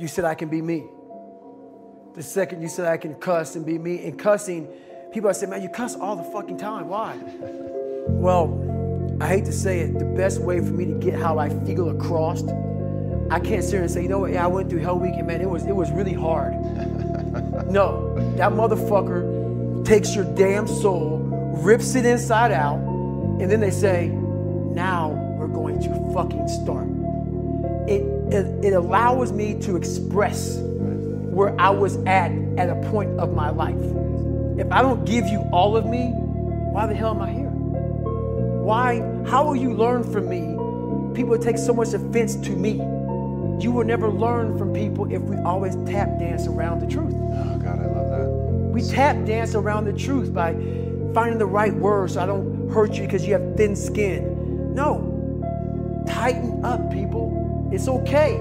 you said I can be me. The second you said I can cuss and be me. And cussing, people say, man, you cuss all the fucking time. Why? Well, I hate to say it, the best way for me to get how I feel across, I can't sit here and say, you know what, yeah, I went through Hell Week and man, it was it was really hard. no, that motherfucker takes your damn soul, rips it inside out, and then they say, now we're going to fucking start. It, it, allows me to express where I was at at a point of my life. If I don't give you all of me, why the hell am I here? Why? How will you learn from me? People take so much offense to me. You will never learn from people if we always tap dance around the truth. Oh God, I love that. We tap dance around the truth by finding the right words so I don't hurt you because you have thin skin. No. Tighten up, people. It's okay.